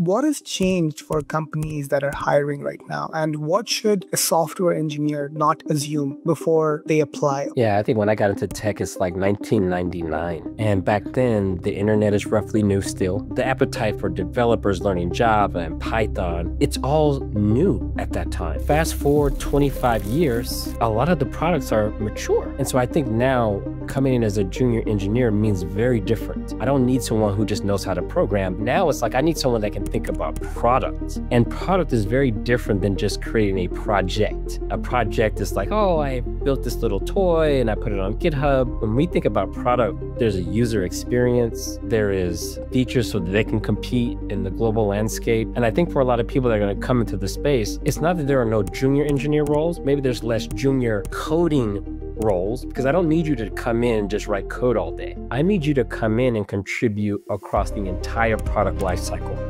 What has changed for companies that are hiring right now? And what should a software engineer not assume before they apply? Yeah, I think when I got into tech, it's like 1999. And back then, the internet is roughly new still. The appetite for developers learning Java and Python, it's all new at that time. Fast forward 25 years, a lot of the products are mature. And so I think now coming in as a junior engineer means very different. I don't need someone who just knows how to program. Now it's like I need someone that can think about product. And product is very different than just creating a project. A project is like, oh, I built this little toy and I put it on GitHub. When we think about product, there's a user experience, there is features so that they can compete in the global landscape. And I think for a lot of people that are going to come into the space, it's not that there are no junior engineer roles, maybe there's less junior coding roles because I don't need you to come in and just write code all day. I need you to come in and contribute across the entire product lifecycle.